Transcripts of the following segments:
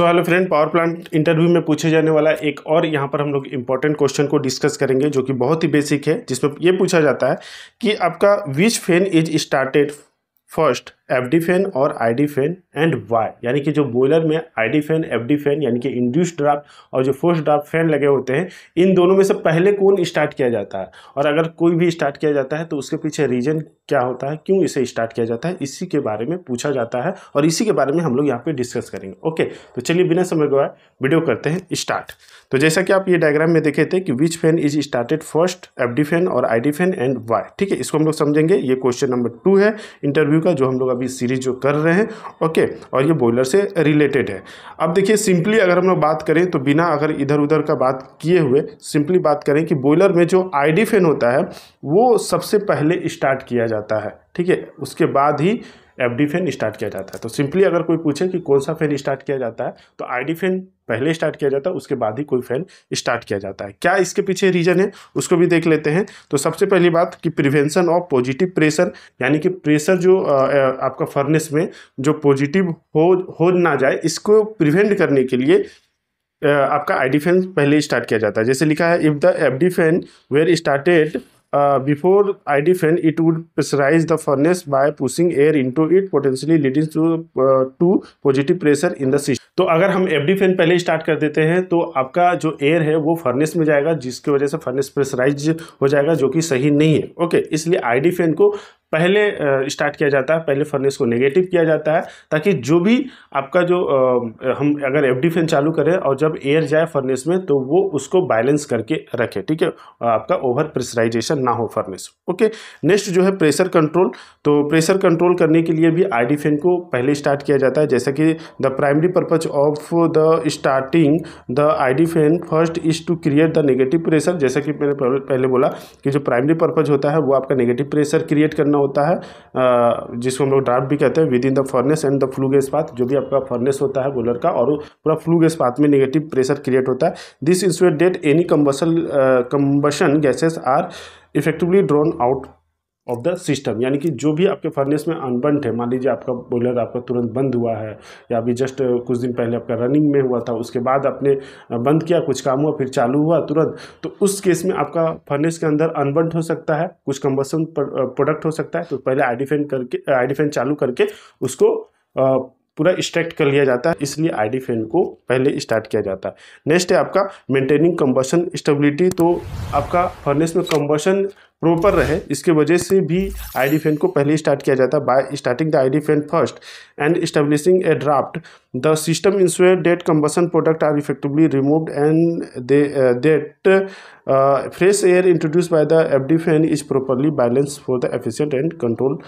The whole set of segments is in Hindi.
So hello friend power plant interview में पूछे जाने वाला एक और यहाँ पर हम लोग इंपॉर्टेंट क्वेश्चन को डिस्कस करेंगे, जो कि बहुत ही बेसिक है, जिसमें ये पूछा जाता है कि आपका which fan is started first F D fan और I D fan and why यानी कि जो बॉयलर में I D fan F D fan यानी कि इंड्यूस ड्राफ्ट और जो फोर्स ड्राफ्ट फ़ैन लगे होते हैं, इन दोनों में से पहले कौन स्टार्ट किया जाता है? और अगर कोई भी स्टार्ट किया जाता है तो उसके पीछे रीजन क्या होता है? क्यों इसे स्टार्ट किया जाता है? इसी के बारे में पूछा जाता है और इसी के बारे में हम लोग यहाँ पे डिस्कस करेंगे। ओके तो चलिए बिना समय गवाए वीडियो करते हैं स्टार्ट तो जैसा कि आप ये डायग्राम में देखे थे कि which fan is started first F D fan और I D fan and why ठीक है? इसको हम लोग समझेंगे। ये क्वेश्चन नंबर टू है इंटरव्यू का, जो हम लोग अभी सीरीज़ जो कर रहे हैं ओके और ये बॉयलर से रिलेटेड है। अब देखिए सिंपली अगर हम लोग बात करें तो बिना अगर इधर उधर का बात किए हुए सिंपली बात करें कि बॉयलर में जो आई डी फ़ैन होता है, वो सबसे पहले स्टार्ट किया जाता है। ठीक है, उसके बाद ही एफ़ डी फ़ैन स्टार्ट किया जाता है। तो सिंपली अगर कोई पूछे कि कौन सा फ़ैन स्टार्ट किया जाता है तो आई डी फ़ैन पहले स्टार्ट किया जाता है, उसके बाद ही कोई फ़ैन स्टार्ट किया जाता है। क्या इसके पीछे रीजन है, उसको भी देख लेते हैं। तो सबसे पहली बात कि प्रिवेंशन ऑफ़ पॉजिटिव प्रेशर यानी कि प्रेशर जो आपका फर्नेस में जो पॉजिटिव हो हो ना जाए, इसको प्रिवेंट करने के लिए आपका आई डी फ़ैन पहले स्टार्ट किया जाता है। जैसे लिखा है if the F D fan were started before I D fan it would pressurise the furnace by pushing air into it potentially leading to to positive pressure in the तो अगर हम एफ़ डी फ़ैन पहले स्टार्ट कर देते हैं तो आपका जो एयर है, वो फर्नेस में जाएगा, जिसकी वजह से फर्नेस प्रेसराइज हो जाएगा, जो कि सही नहीं है। ओके इसलिए आई डी फ़ैन को पहले स्टार्ट किया जाता है पहले फर्नेस को नेगेटिव किया जाता है ताकि जो भी आपका जो आ, हम अगर एफ़ डी फ़ैन चालू करें और जब एयर जाए फर्नेस में तो वो उसको बैलेंस करके रखे ठीक है? आपका ओवर प्रेशराइजेशन ना हो फर्नेस ओके नेक्स्ट जो है प्रेशर कंट्रोल तो प्रेशर कंट्रोल करने के लिए भी आई डी फ़ैन को पहले स्टार्ट किया जाता है जैसा कि the primary purpose of the starting the I D fan first is to create the negative pressure जैसा कि मैंने पहले बोला कि जो प्राइमरी पर्पज होता है वो आपका नेगेटिव प्रेशर क्रिएट करना होता है जिसको हम लोग ड्राफ्ट भी कहते हैं within the furnace and the flue gas path जो भी आपका फर्नेस होता है बोलर का, और पूरा फ्लू गैस पाथ में निगेटिव प्रेशर क्रिएट होता है। This ensures that any combustible combustion gases are effectively drawn out of the system यानी कि जो भी आपके फर्नेस में अनबंट है, मान लीजिए आपका बॉयलर आपका तुरंत बंद हुआ है, या अभी जस्ट कुछ दिन पहले आपका रनिंग में हुआ था, उसके बाद आपने बंद किया, कुछ काम हुआ, फिर चालू हुआ तुरंत तो उस केस में आपका फर्नेस के अंदर अनबंट हो सकता है, कुछ कम्बसन प्रोडक्ट हो सकता है तो पहले आईडी करके आईडी चालू करके उसको पूरा स्ट्रैक्ट कर लिया जाता है, इसलिए आईडी फ़ैन को पहले स्टार्ट किया जाता है। नेक्स्ट है आपका मेंटेनिंग कंबशन स्टेबिलिटी तो आपका फर्नेस में कंबशन प्रॉपर रहे, इसके वजह से भी आईडी फ़ैन को पहले स्टार्ट किया जाता है। By starting the ID fan first and establishing a draft the system ensure that combustion product are effectively removed and that fresh air introduce by the F D fan is properly balance for the efficient and control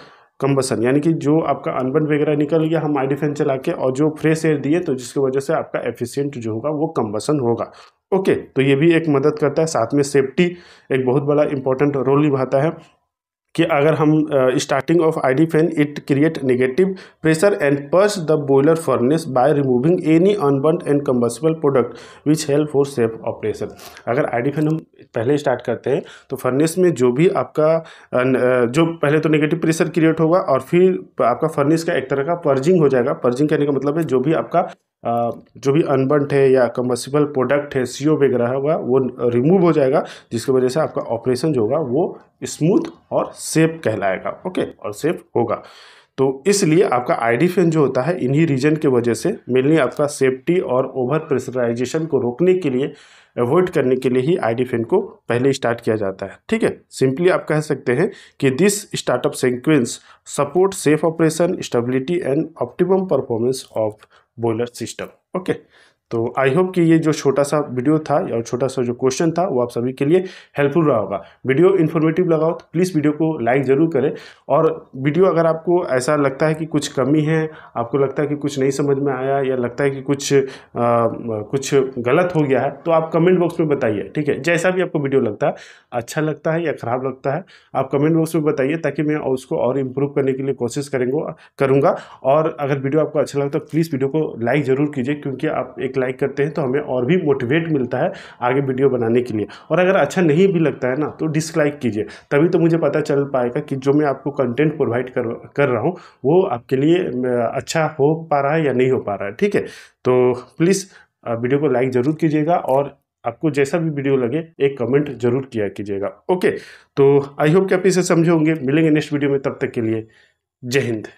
combustion यानी कि जो आपका अनबन वगैरह निकल गया हम आईडी फ़ैन चला के और जो फ्रेश एयर दिए तो जिसकी वजह से आपका एफिशिएंट जो होगा वो कम्बसन होगा। ओके तो ये भी एक मदद करता है। साथ में सेफ्टी एक बहुत बड़ा इंपॉर्टेंट रोल निभाता है। कि अगर हम starting of I D fan it create negative pressure and purge the boiler furnace by removing any unburnt and combustible product which help for safe operation अगर आई डी फ़ैन हम पहले स्टार्ट करते हैं तो फर्नेस में जो भी आपका जो पहले तो नेगेटिव प्रेशर क्रिएट होगा और फिर आपका फर्नेस का एक तरह का पर्जिंग हो जाएगा। पर्जिंग कहने का मतलब है जो भी आपका जो भी अनबंट है या कमर्सिबल प्रोडक्ट है सीओ वगैरह होगा वो रिमूव हो जाएगा, जिसकी वजह से आपका ऑपरेशन जो होगा, वो स्मूथ और सेफ़ कहलाएगा ओके और सेफ़ होगा। तो इसलिए आपका आईडी फ़ैन जो होता है, इन्हीं रीजन के वजह से मेनली आपका सेफ्टी और ओवर प्रेशराइजेशन को रोकने के लिए अवॉइड करने के लिए ही आईडी फ़ैन को पहले स्टार्ट किया जाता है। ठीक है? सिंपली आप कह सकते हैं कि this startup sequence support safe operation stability and optimum performance of boiler system okay तो आई होप कि ये जो छोटा सा वीडियो था या छोटा सा जो क्वेश्चन था वो आप सभी के लिए हेल्पफुल रहा होगा। वीडियो इन्फॉर्मेटिव लगा हो तो प्लीज़ वीडियो को लाइक ज़रूर करें। और वीडियो अगर आपको ऐसा लगता है कि कुछ कमी है आपको लगता है कि कुछ नहीं समझ में आया या लगता है कि कुछ आ, कुछ गलत हो गया है तो आप कमेंट बॉक्स में बताइए ठीक है? जैसा भी आपको वीडियो लगता है अच्छा लगता है या ख़राब लगता है आप कमेंट बॉक्स में बताइए ताकि मैं उसको और इम्प्रूव करने के लिए कोशिश करेंगे करूँगा। और अगर वीडियो आपको अच्छा लगता है तो प्लीज़ वीडियो को लाइक ज़रूर कीजिए क्योंकि आप एक लाइक करते हैं तो हमें और भी मोटिवेट मिलता है आगे वीडियो बनाने के लिए। और अगर अच्छा नहीं भी लगता है ना तो डिसलाइक कीजिए। तभी तो मुझे पता चल पाएगा कि जो मैं आपको कंटेंट प्रोवाइड कर कर रहा हूँ, वो आपके लिए अच्छा हो पा रहा है या नहीं हो पा रहा है, ठीक है? तो प्लीज़ वीडियो को लाइक ज़रूर कीजिएगा और आपको जैसा भी वीडियो लगे, एक कमेंट ज़रूर किया कीजिएगा ओके तो आई होप कि आप इसे समझे होंगे। मिलेंगे नेक्स्ट वीडियो में, तब तक के लिए जय हिंद।